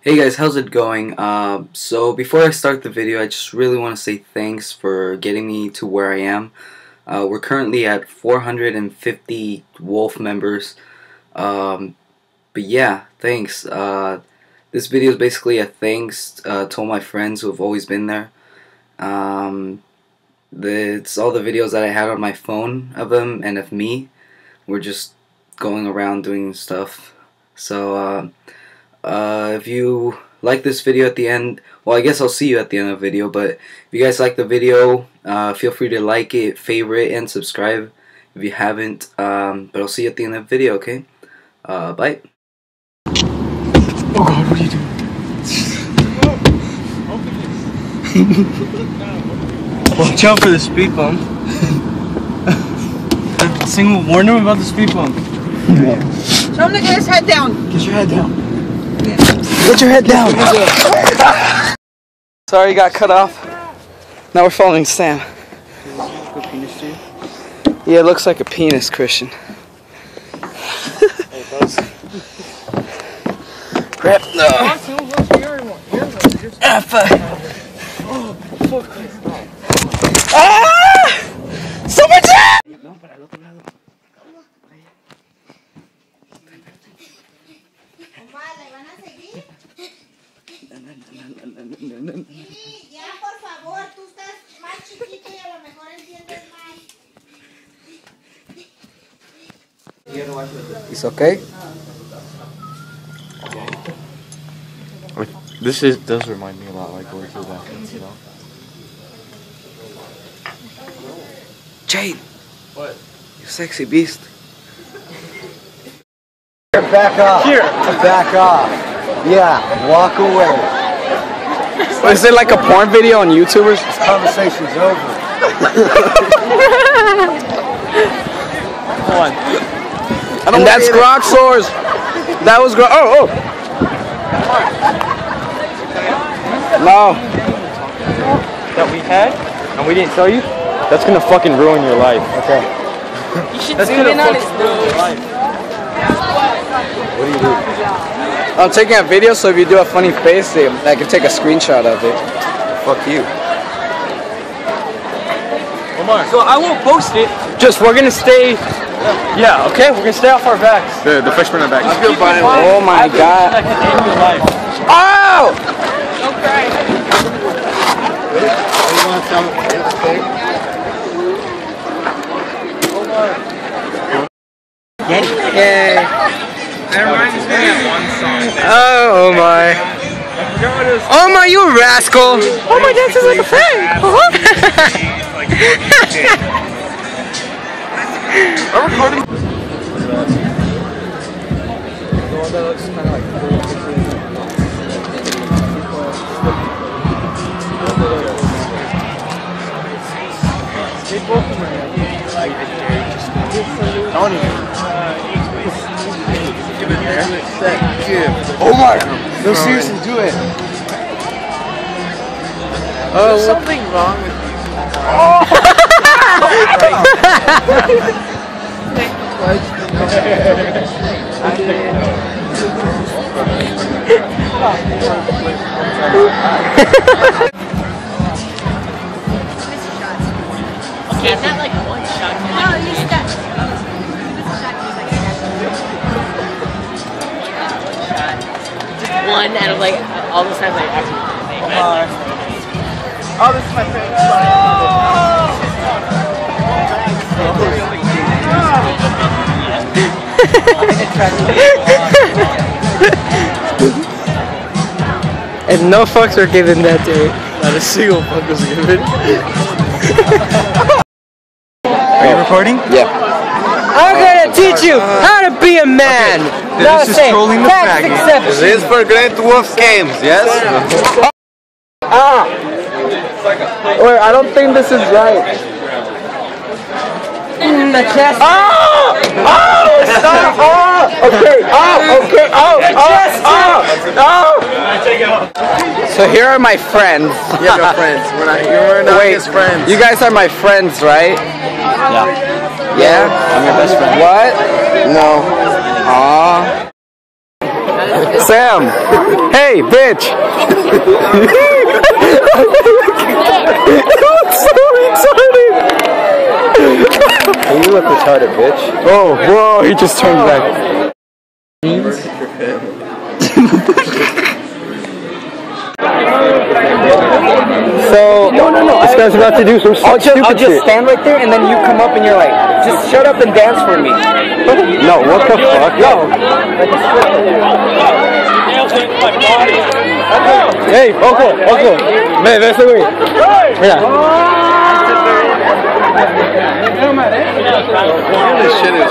Hey guys, how's it going? Uh, so before I start the video, I just really want to say thanks for getting me to where I am. Uh, we're currently at 450 Wolf members. Um, but yeah, thanks. Uh, this video is basically a thanks uh, to all my friends who have always been there. Um, it's all the videos that I had on my phone of them and of me. We're just going around doing stuff. So, uh, if you like this video at the end, well, I guess I'll see you at the end of the video, but if you guys like the video, uh, feel free to like it, favorite, and subscribe if you haven't. Um, but I'll see you at the end of the video, okay? Uh, bye. Oh god, what are you doing? Watch out for the speed bump. Single warn them about the speed bump. Tell him to get his head down. Get your head down. Put your head down. Sorry, you got cut off. Now we're following Sam. Yeah, it looks like a penis, Christian. Rip. No. F. Ah! It's okay? This is does remind me a lot like going to the bathroom, you know. Jade. What? You sexy beast. Back off. Here. Back off. Yeah, walk away. Is it like a porn video on YouTubers? This conversation's over. And that's Groxors. That was Gro. Oh, oh. No. That we had and we didn't tell you. That's gonna fucking ruin your life. Okay. You should That's zoom gonna on fucking his ruin your life. What do you do? I'm taking a video, so if you do a funny face, I can take a screenshot of it. Fuck you. Omar. So I won't post it. Just we're gonna stay. Yeah. Okay. We're gonna stay off our backs. The, the freshmen are back. Keep in mind, Oh my I think God. That can end your life. Oh! Don't cry. Yay. Oh my. Oh my, you rascal. Oh my, dances like a friend. Omar, oh no seriously, do it. There's oh, something wrong with you. Okay, it's not like one shot. No, you Just one out of like all those times like after. Oh, this is my favorite. And no fucks were given that day. Not a single fuck was given. Are you recording? Yeah. I'm gonna teach you how to be a man. Now This is say, trolling the tax faggot. exception. This for Great Wolf Games, yes? Ah! Wait, I don't think this is right. In the chest. Oh! Oh! Stop! Oh! Okay. Oh! Okay. Oh! Oh! Oh! Oh! So here are my friends. Yeah, your friends. We're not, you're not Wait, his friends. you guys are my friends, right? Yeah. I'm your best friend. What? No. Aw. Sam. Hey, bitch. so retarded. You look retarded, bitch. Oh, whoa, he just turned back. So no, no, no. This guy's about to do some I'll just, I'll just shit. stand right there, and then you come up, and you're like, just shut up and dance for me. No, what the fuck? No. Hey, Uncle, Uncle. Ve, ve ese güey. Mira. This shit is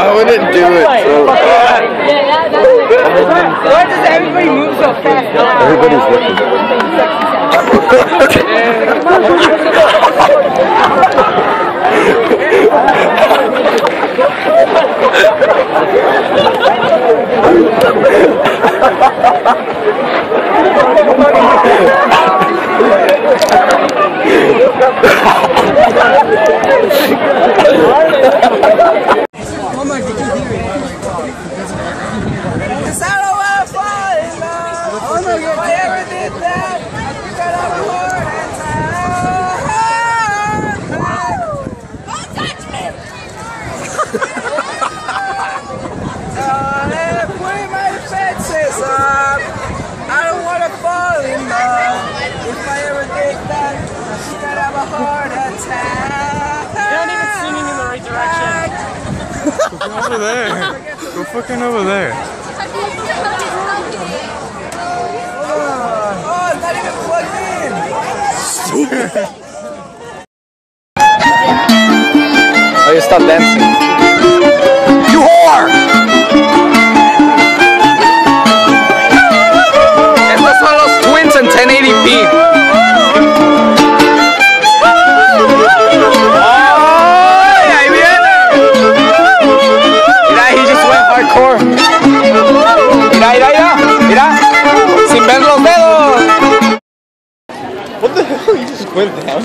I wouldn't do it. So. Why does everybody move so fast? Everybody's looking. Cause I don't wanna fall in love. Oh no, if I ever did that, you could have a heart attack. Don't touch me! uh, putting my defenses up. I don't wanna fall in love. If I ever did that, you could have a heart attack. You're not even singing in the right direction. Over there. Go fucking over there. Oh, it's not even plugged in. Oh, you stop dancing. You whore!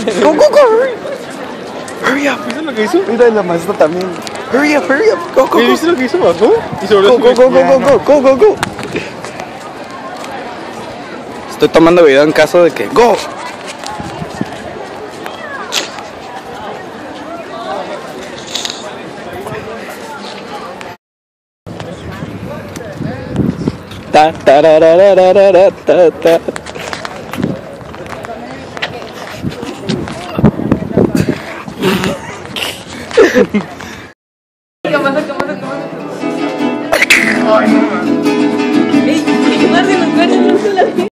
¡Go, go, go! ¡Hurry up! ¿Viste lo que hizo? Mira, la maestra también. ¡Hurry up, hurry up! ¡Go, go, go! ¿Viste lo que hizo? Bajó y go, go, go, go, go, go, go, go! Estoy tomando video en caso de que... ¡Go! ta ta ra ra ra ra ta ta Canta, canta, canta. Ay, no, man. Ey, guárdenlo,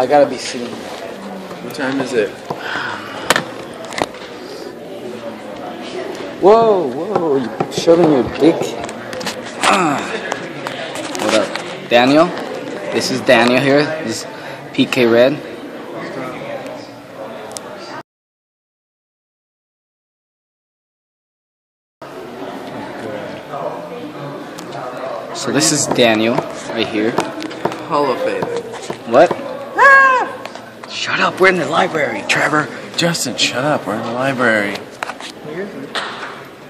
I gotta be seen. What time is it? Whoa, whoa, you showing your dick. Ah. What up? Daniel? This is Daniel here. This is PK Red. So this is Daniel right here. Hall of Fame. What? Shut up, we're in the library, Trevor. Justin, shut up. We're in the library.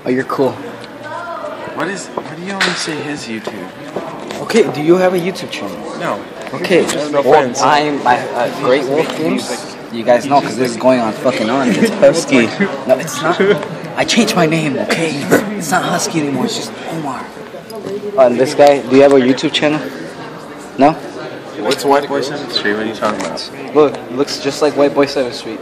Oh, you're cool. What is? Why do you always say his YouTube? Okay, do you have a YouTube channel? No. Okay, no well. I'm my uh, Great Wolf Games. You guys know because this is going on fucking on. It's Husky. No, it's not. I changed my name. Okay, it's not Husky anymore. It's just Omar. Uh, and this guy, do you have a YouTube channel? No. What's White Boy 7th Street? What are you talking about? Look, it looks just like White Boy Seventh Street.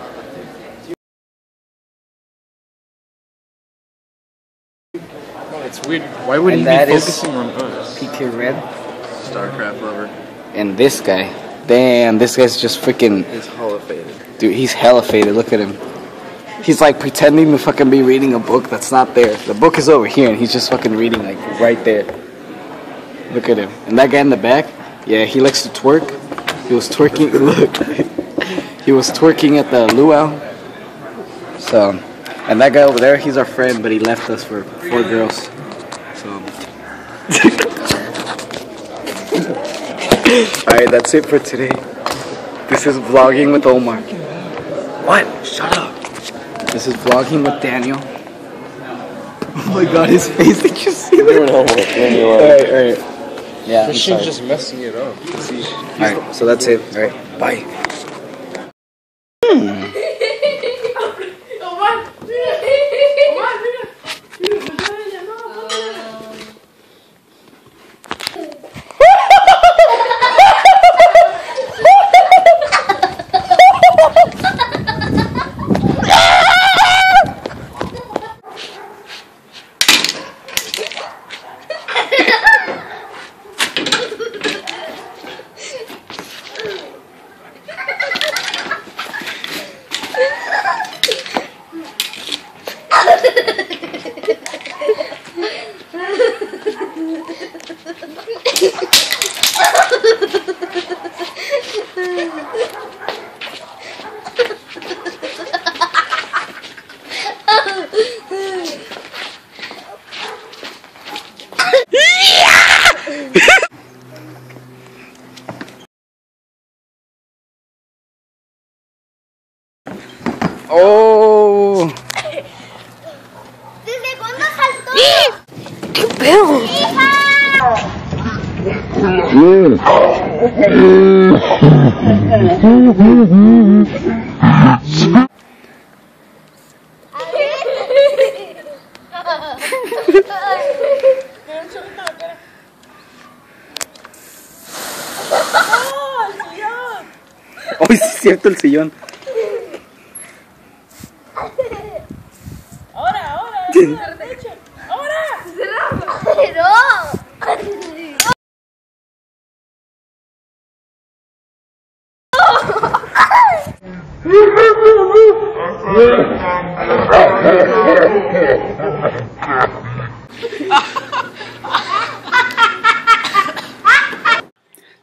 It's weird. Why would And he that be is- focusing on us? PK Red. Starcraft lover. And this guy. Damn, this guy's just freaking. He's hella faded. Dude, he's hella faded. Look at him. He's like pretending to fucking be reading a book that's not there. The book is over here, and he's just fucking reading like right there. Look at him. And that guy in the back, yeah, he likes to twerk. He was twerking. Look, he was twerking at the luau. So, and that guy over there, he's our friend, but he left us for four girls. So. Alright, that's it for today. This is vlogging with Omar. What? Shut up. This is vlogging with Daniel. Oh my god, his face, did you see that? Alright, alright. Yeah, I'm This sorry. just messing it up. Alright, so that's it. Alright, bye. Omar, Oh, sí es cierto el sillón. Ahora, ahora. Ahora.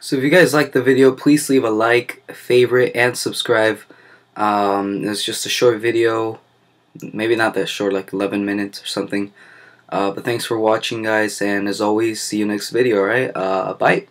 So if you guys like the video, please leave a like, favorite, and subscribe. Um, it's just a short video, maybe not that short, like 11 minutes or something. Uh, but thanks for watching, guys, and as always, see you next video. Alright, uh, bye.